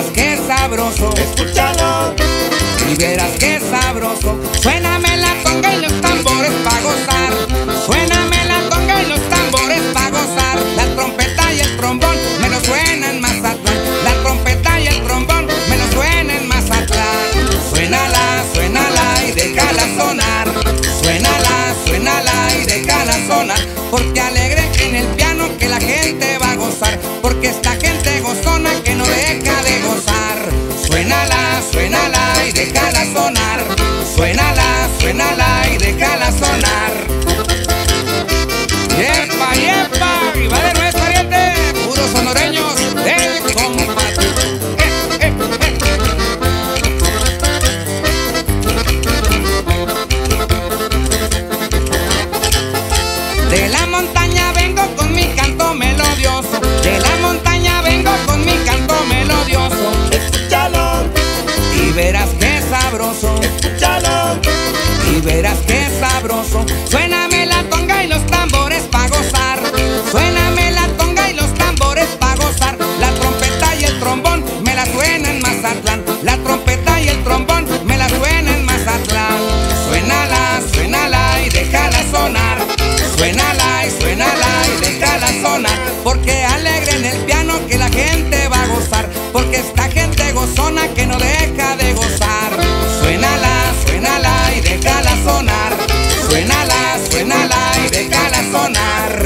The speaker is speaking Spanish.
verás qué sabroso. escúchalo, Y verás qué sabroso. Suéname la conga y los tambores pa' gozar. Suéname la conga y los tambores pa' gozar. La trompeta y el trombón me lo suenan más atrás. La trompeta y el trombón me lo suenan más atrás. Suénala, suénala y déjala sonar. Suénala, suénala y déjala sonar. Porque alegre en el piano que la gente va a gozar. Porque esta Suénala, y déjala sonar. Suénala, suénala Verás qué sabroso. Suéname la tonga y los tambores pa' gozar. Suéname la tonga y los tambores pa' gozar. La trompeta y el trombón me la suenan en Mazatlán. La trompeta y el trombón me la suenan en Mazatlán. Suénala, suénala y déjala sonar. Suénala y suénala y déjala sonar. Porque alegre en el piano Suénala, suénala y déjala sonar.